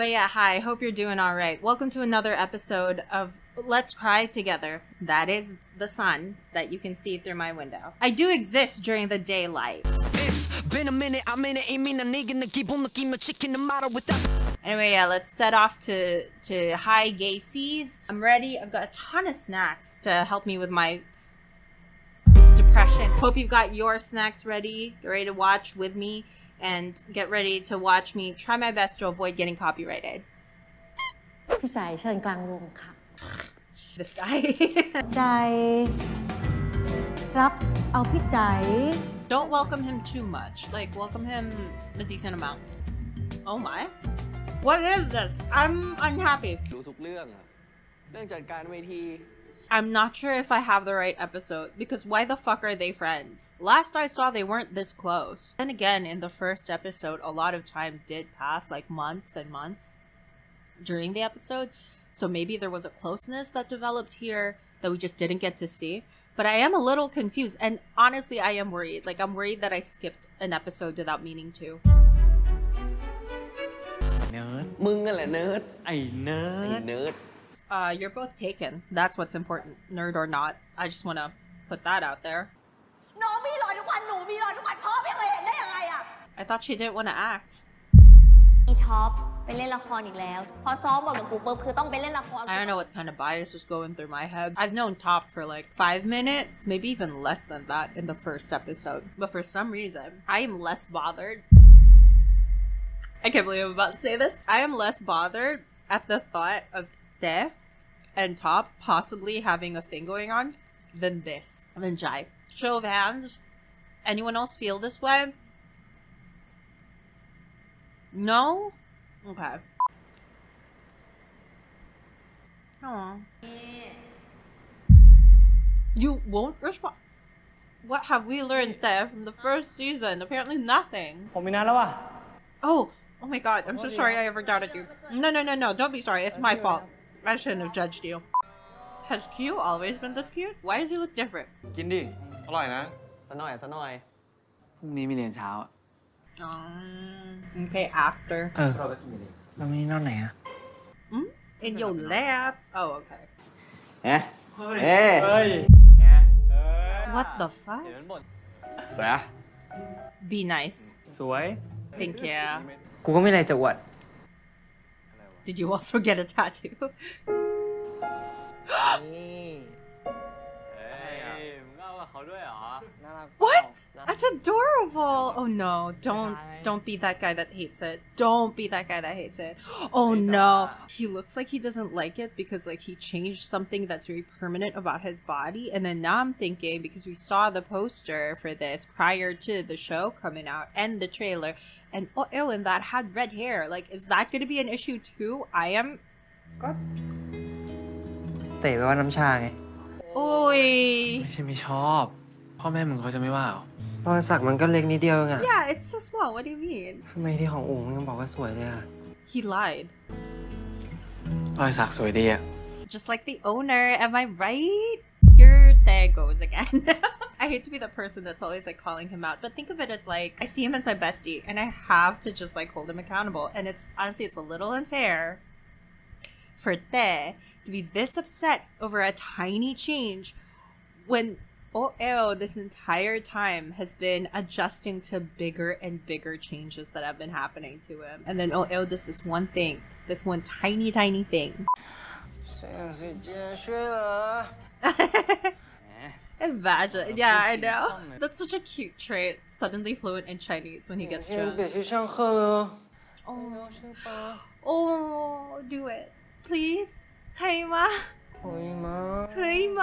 But yeah, hi, hope you're doing all right. Welcome to another episode of Let's Cry Together. That is the sun that you can see through my window. I do exist during the daylight. Anyway, yeah, let's set off to, to high gay seas. I'm ready. I've got a ton of snacks to help me with my depression. Hope you've got your snacks ready, Get ready to watch with me and get ready to watch me try my best to avoid getting copyrighted. พี่ใจเชิญกลางวงค่ะ This guy. ใจรับเอาพี่ใจ Don't welcome him too much. Like welcome him a decent amount. Oh my. What is this? I'm unhappy. รู้ทุกเรื่องอะเรื่องจัดการเวที I'm not sure if I have the right episode because why the fuck are they friends? Last I saw, they weren't this close. And again, in the first episode, a lot of time did pass, like months and months during the episode. So maybe there was a closeness that developed here that we just didn't get to see. But I am a little confused, and honestly, I am worried. Like, I'm worried that I skipped an episode without meaning to. เนิร์ด มึงนั่นแหละเนิร์ด ไอ้เนิ ไอ้ ร์ด เนิร์ด uh, you're both taken. That's what's important, nerd or not. I just want to put that out there. I thought she didn't want to act. I don't know what kind of bias was going through my head. I've known Top for like five minutes, maybe even less than that in the first episode. But for some reason, I am less bothered. I can't believe I'm about to say this. I am less bothered at the thought of Teh and top possibly having a thing going on than this, than Jai. Show of hands. Anyone else feel this way? No? Okay. Aww. You won't respond? What have we learned there from the first season? Apparently nothing. Oh, oh my god, I'm so sorry I ever doubted you. No, no, no, no, don't be sorry, it's my fault. I shouldn't have judged you. Has Q always been this cute? Why does he look different? กินดิ อร่อยนะ ซะหน่อยซะหน่อย พรุ่งนี้มีเรียนเช้า Um, okay, after. เออเราไม่นอนไหนอะ Hmm? In your lab? Oh, okay. เอ๊ะเอ๊ะ เฮ้ย What the fuck? สวยอะ Be nice. สวย Thank you. กูก็ไม่อะไรจะอวด Did you also get a tattoo? นี่ What? That's adorable. Oh no, don't don't be that guy that hates it. Don't be that guy that hates it. Oh no. He looks like he doesn't like it because like he changed something that's very permanent about his body and then now I'm thinking because we saw the poster for this prior to the show coming out and the trailer and oh ew, and that had red hair. Like is that going to be an issue too? I am เตะไปว่าน้ำชาไง Oi. ไม่ใช่ไม่ชอบ พ่อแม่มึงเขาจะไม่ว่าเหรอรอยสักมันก็เล็กนิดเดียวเองอะ Yeah, it's so small. What do you mean? ทำไมที่ของอุ๋งมึงยังบอกว่าสวยเลยอะ He lied. รอยสักสวยดีอะ just like the owner. Am I right? Here, there goes again. I hate to be the person that's always like calling him out, but think of it as like I see him as my bestie, and I have to just like hold him accountable. And it's honestly, it's a little unfair for Te to be this upset over a tiny change when oh, Oh-aew this entire time has been adjusting to bigger and bigger changes that have been happening to him. And then oh Oh-aew does this one thing, this one tiny, tiny thing. Imagine. Yeah, I know. That's such a cute trait. Suddenly fluent in Chinese when he gets drunk. Oh. oh, do it. Please. 可以吗？可以吗？可以吗？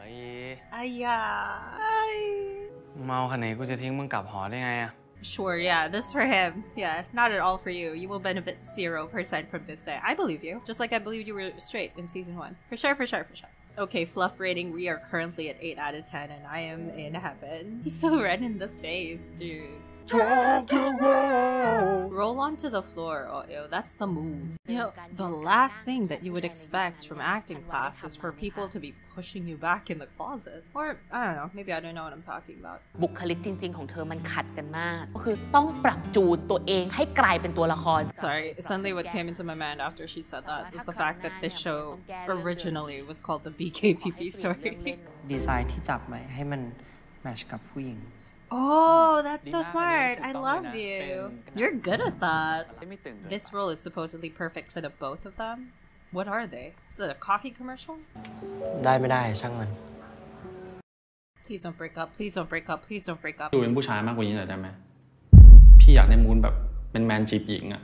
可以。哎呀，哎。Sure, yeah, this for him. Yeah, not at all for you. You will benefit 0% from this day. I believe you. Just like I believed you were straight in season 1. For sure, for sure, for sure. Okay, fluff rating, we are currently at 8 out of 10 and I am in heaven. He's so red in the face, dude. Roll onto the floor, oh, Oh-aew. That's the move. You know, the last thing that you would expect from acting class is for people to be pushing you back in the closet. Or, I don't know, maybe I don't know what I'm talking about. Sorry, suddenly what came into my mind after she said that was the fact that this show originally was called the BKPP story. Oh, that's so smart. I love you. You're good at that. This role is supposedly perfect for the both of them. What are they? Is it a coffee commercial? ได้ไม่ได้ช่างมัน Please don't break up. Please don't break up. Please don't break up. ดูเป็นผู้ชายมากกว่านี้หน่อยได้ไหม พี่อยากได้มูนแบบเป็นแมนจีบหญิงอะ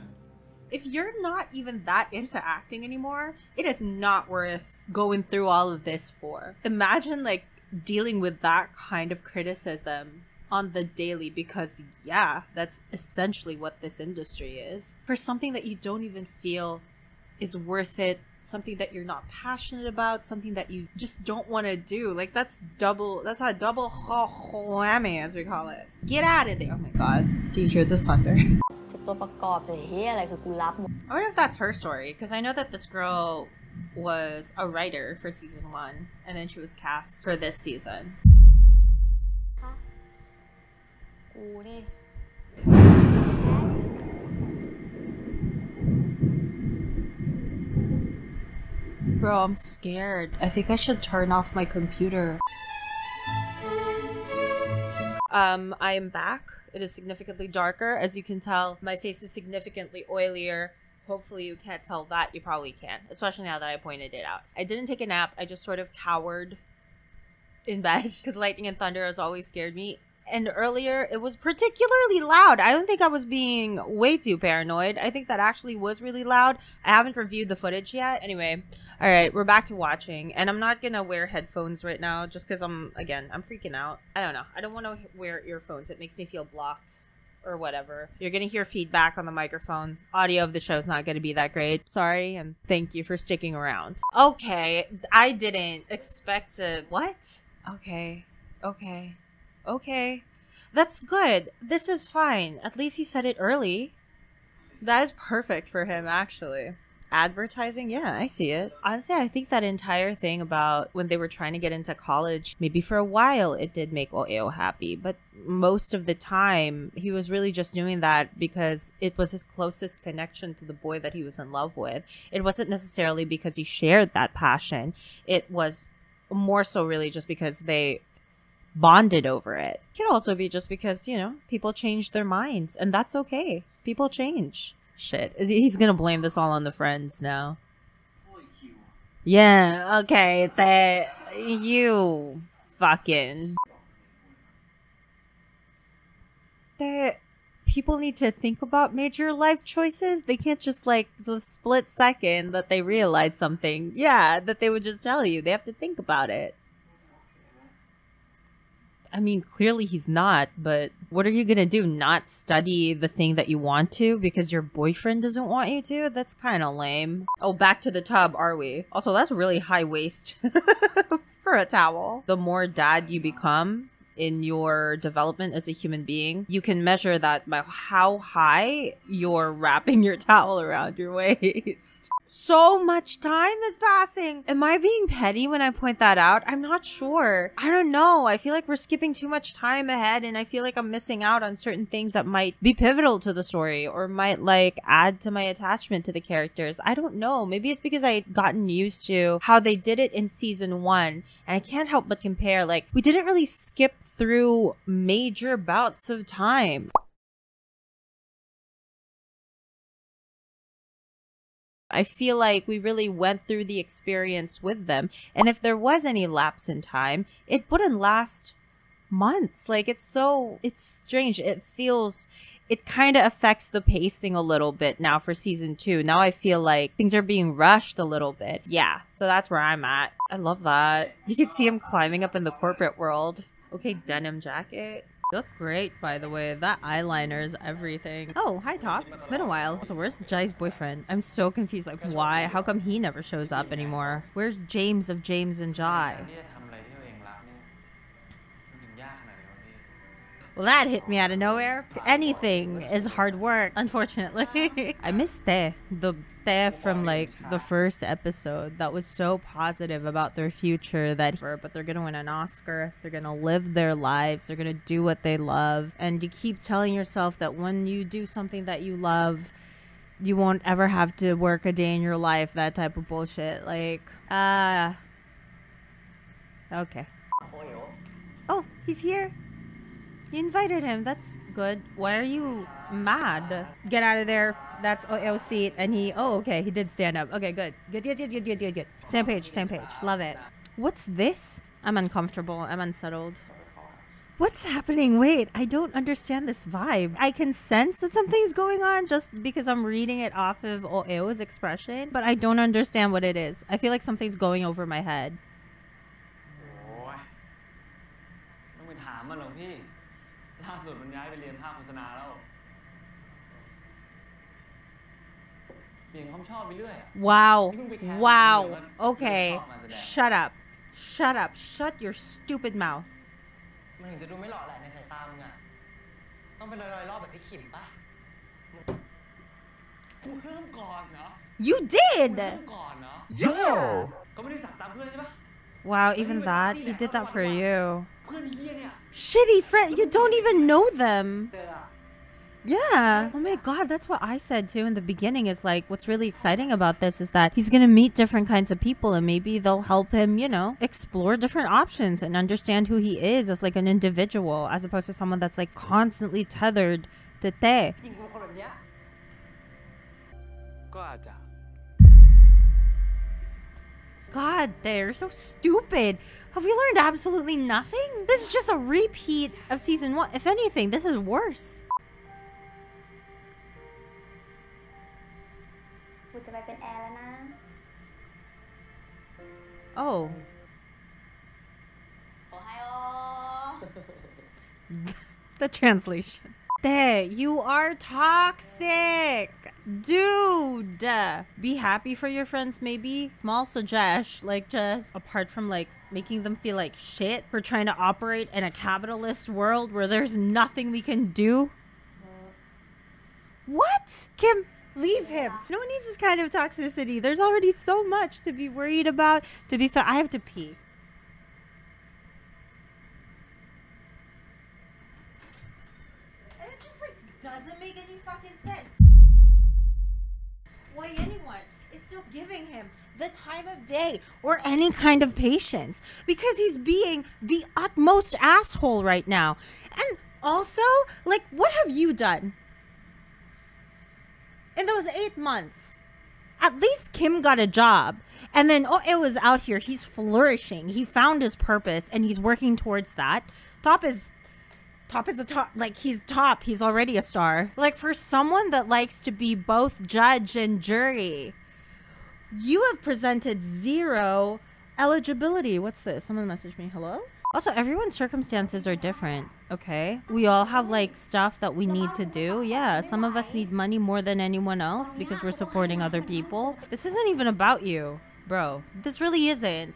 If you're not even that into acting anymore, it is not worth going through all of this for. Imagine like dealing with that kind of criticism on the daily because, yeah, that's essentially what this industry is. For something that you don't even feel is worth it, something that you're not passionate about, something that you just don't want to do. Like, that's double, that's a double whammy, as we call it. Get out of there. Oh my god. Do you hear the thunder? I wonder if that's her story, because I know that this girl was a writer for season one, and then she was cast for this season. Bro, I'm scared. I think I should turn off my computer. Um, I am back. It is significantly darker. As you can tell, my face is significantly oilier. Hopefully you can't tell that. You probably can, especially now that I pointed it out. I didn't take a nap. I just sort of cowered in bed because lightning and thunder has always scared me. And earlier, it was particularly loud. I don't think I was being way too paranoid. I think that actually was really loud. I haven't reviewed the footage yet. Anyway, all right, we're back to watching. And I'm not going to wear headphones right now just because I'm, again, I'm freaking out. I don't know. I don't want to wear earphones. It makes me feel blocked or whatever. You're going to hear feedback on the microphone. Audio of the show is not going to be that great. Sorry, and thank you for sticking around. Okay, I didn't expect to. What? Okay, okay, okay. That's good. This is fine. At least he said it early. That is perfect for him, actually. Advertising, yeah, I see it. Honestly, I think that entire thing about when they were trying to get into college, maybe for a while it did make Oh-aew happy, but most of the time he was really just doing that because it was his closest connection to the boy that he was in love with. It wasn't necessarily because he shared that passion. It was more so really just because they bonded over it. It could also be just because, you know, people change their minds and that's okay. People change. Shit. Is he, he's gonna blame this all on the friends now. Yeah, okay, that you fucking that people need to think about major life choices. They can't just like the split second that they realize something. Yeah, that they would just tell you. They have to think about it. I mean, clearly he's not, but what are you gonna do? Not study the thing that you want to because your boyfriend doesn't want you to? That's kind of lame. Oh, back to the tub, are we? Also, that's really high waist for a towel. The more dad you become, in your development as a human being, you can measure that by how high you're wrapping your towel around your waist. So much time is passing. Am I being petty when I point that out? I'm not sure. I don't know. I feel like we're skipping too much time ahead and I feel like I'm missing out on certain things that might be pivotal to the story or might like add to my attachment to the characters. I don't know. Maybe it's because I had gotten used to how they did it in season one and I can't help but compare. Like, we didn't really skip through major bouts of time. I feel like we really went through the experience with them. And if there was any lapse in time, it wouldn't last months. Like it's so it's strange. It feels it kind of affects the pacing a little bit now for season 2. Now I feel like things are being rushed a little bit. Yeah, so that's where I'm at. I love that. You can see him climbing up in the corporate world. Okay, denim jacket. You look great, by the way. That eyeliner is everything. Oh, hi, Top. It's been a while. So where's Jai's boyfriend? I'm so confused. Like, why? How come he never shows up anymore? Where's James of James and Jai? Well, that hit me out of nowhere. Anything is hard work, unfortunately. I miss Teh, the Teh from like the first episode that was so positive about their future that but they're gonna win an Oscar. They're gonna live their lives. They're gonna do what they love. And you keep telling yourself that when you do something that you love, you won't ever have to work a day in your life. That type of bullshit. Like, ah. okay. Oh, he's here. You invited him. That's good. Why are you mad? Get out of there. That's OL seat. And he, oh, okay. He did stand up. Okay, good. Good, good, good, good, good, good, good. Same page, same page. Love it. What's this? I'm uncomfortable. I'm unsettled. What's happening? Wait, I don't understand this vibe. I can sense that something's going on just because I'm reading it off of Oh-aew's expression, but I don't understand what it is. I feel like something's going over my head. ล่าสุดมันย้ายไปเรียนภาคโฆษณาแล้ว เปลี่ยนความชอบไปเรื่อยอะ Wow. You can be careful, Wow. you know, but- Okay. you know, man, Shut up. Shut up. Shut your stupid mouth. มันถึงจะดูไม่หล่อแหละในสายตามึงอะต้องเป็นรอยๆรอบแบบไอ้ขิมปะกูเริ่มก่อนเนาะ You กู did. เริ่มก่อนเนาะก็ไม่ได้สักตามเพื่อนใช่ปะ Wow, even that. He did that for you. Shitty friend. You don't even know them. Yeah. Oh my God, that's what I said too in the beginning. Is like, what's really exciting about this is that he's going to meet different kinds of people and maybe they'll help him, you know, explore different options and understand who he is as like an individual as opposed to someone that's like constantly tethered to Teh. God, they're so stupid. Have we learned absolutely nothing? This is just a repeat of season one. If anything, this is worse. Oh. the translation. Hey, you are toxic! Dude. Be happy for your friends, maybe. Small suggestion, like just apart from like making them feel like shit, we're trying to operate in a capitalist world where there's nothing we can do. What? Kim, leave him. No one needs this kind of toxicity. There's already so much to be worried about. To be fair, I have to pee. Why anyone is still giving him the time of day or any kind of patience because he's being the utmost asshole right now. And also, like, what have you done in those eight months? At least Kim got a job. And then oh, it was out here. He's flourishing. He found his purpose and he's working towards that. Top is Top is a top. Like he's top. He's already a star. Like for someone that likes to be both judge and jury, you have presented zero eligibility. What's this? Someone messaged me. Hello. Also, everyone's circumstances are different. Okay, we all have like stuff that we need to do. Yeah, some of us need money more than anyone else because we're supporting other people. This isn't even about you, bro. This really isn't.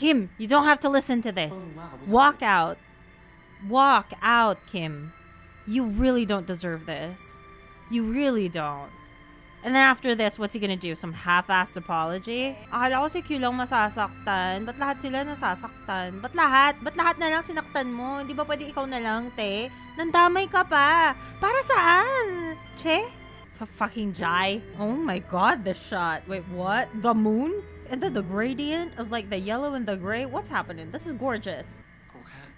Kim, you don't have to listen to this. Walk out. Walk out, Kim. You really don't deserve this. You really don't. And then after this, what's he gonna do? Some half-assed apology? Ah, Akala ko si Q lang masasaktan. but lahat sila nasasaktan? Ba't lahat? but lahat na lang sinaktan mo? Di ba pwede ikaw na lang, te? Nandamay ka pa. Para saan? Che? For fucking Jai. Oh my god, the shot. Wait, what? The moon? and then the gradient of like the yellow and the gray. What's happening? This is gorgeous. Okay.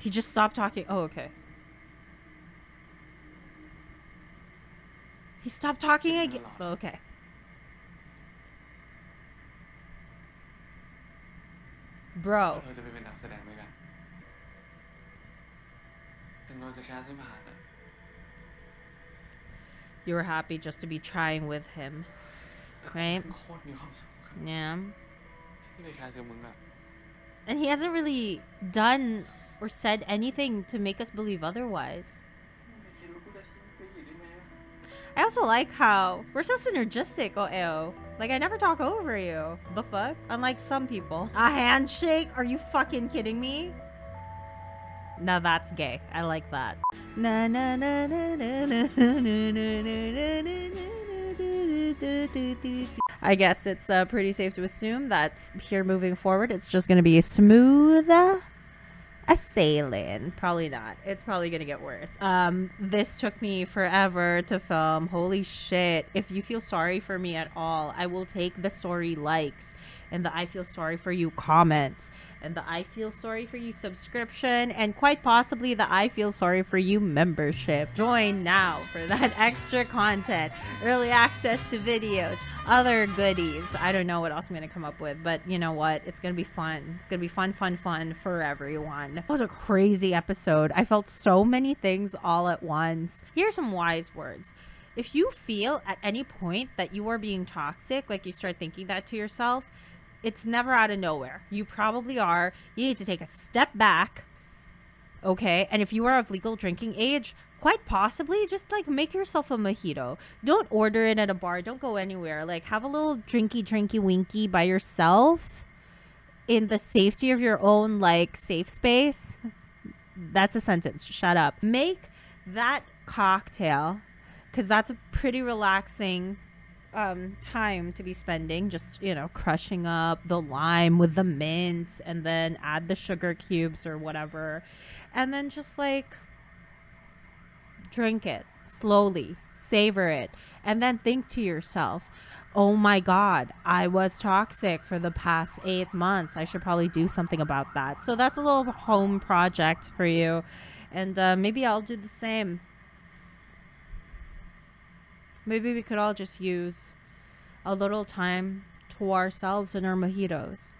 He just stopped talking. Oh, okay. He stopped talking again. Oh, okay. เรา Bro. จะไปเป็นนักแสดงด้วยกันถึงเราจะแคสไม่ผ่านอะ You were happy just to be trying with him. แต่ Right. โคตรมีความสุขครับ Yeah. ที่ไปแคสกับมึงอะ And he hasn't really done or said anything to make us believe otherwise. I also like how we're so synergistic, OL. Like, I never talk over you. The fuck? Unlike some people. A handshake? Are you fucking kidding me? Now that's gay. I like that. I guess it's uh, pretty safe to assume that here moving forward, it's just going to be smooth a sailing. Probably not. It's probably gonna get worse. Um, this took me forever to film. Holy shit. If you feel sorry for me at all, I will take the sorry likes and the I feel sorry for you comments and the I feel sorry for you subscription and quite possibly the I feel sorry for you membership. Join now for that extra content, early access to videos, other goodies. I don't know what else I'm going to come up with, but you know what? It's going to be fun. It's going to be fun, fun, fun for everyone. It was a crazy episode. I felt so many things all at once. Here's some wise words if you feel at any point that you are being toxic, like you start thinking that to yourself, it's never out of nowhere. You probably are. You need to take a step back. Okay. And if you are of legal drinking age, quite possibly just like make yourself a mojito. Don't order it at a bar. Don't go anywhere. Like have a little drinky, drinky, winky by yourself in the safety of your own like safe space. That's a sentence. Shut up. Make that cocktail because that's a pretty relaxing um, time to be spending just you know crushing up the lime with the mint and then add the sugar cubes or whatever. And then just like drink it slowly savor it and then think to yourself oh my god i was toxic for the past eight months. I should probably do something about that. So that's a little home project for you. And uh, maybe i'll do the same Maybe we could all just use a little time to ourselves and our mojitos.